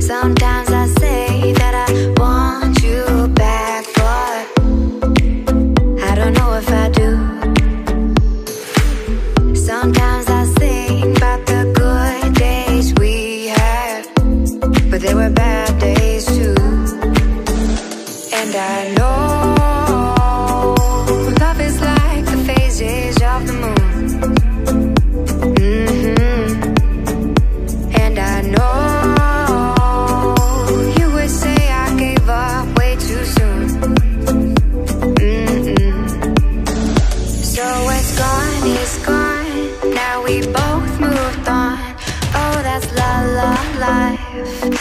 Sometimes I say that I want you back, but I don't know if I do. Sometimes I think about the good days we had, but they were bad days too. And I know love is like the phases of the moon. What's gone gone. Now we both moved on. Oh, that's la la life.